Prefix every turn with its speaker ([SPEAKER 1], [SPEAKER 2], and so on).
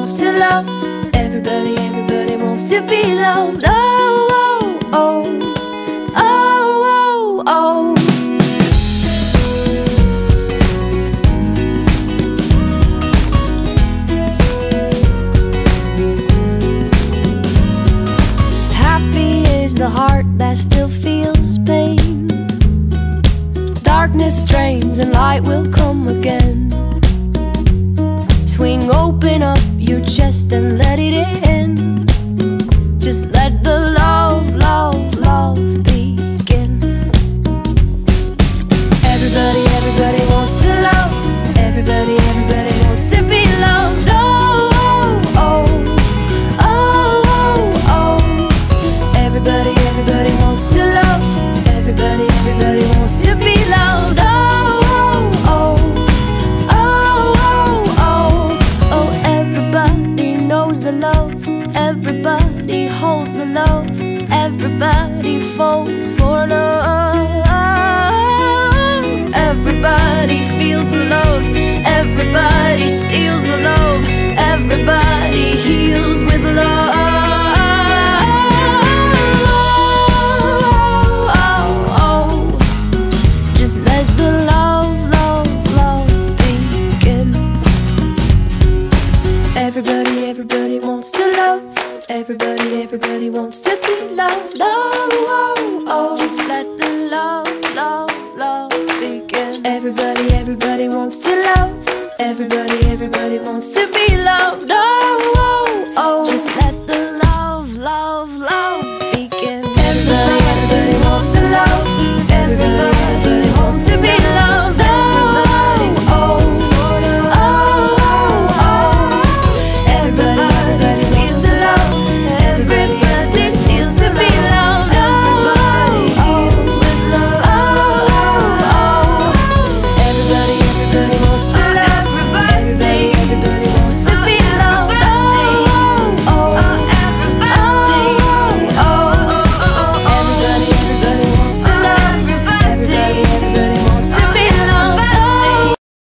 [SPEAKER 1] Wants to love. Everybody, everybody wants to be loved. Oh, oh, oh, oh, oh, oh. Happy is the heart that still feels pain. Darkness drains and light will come again. Swing open up chest and let it in. Just let the love, Holds the love. Everybody falls for love. Everybody, everybody wants to be loved. Oh, oh, oh. Just let the love, love, love begin. Everybody, everybody wants to love. Everybody, everybody wants to be loved. Oh,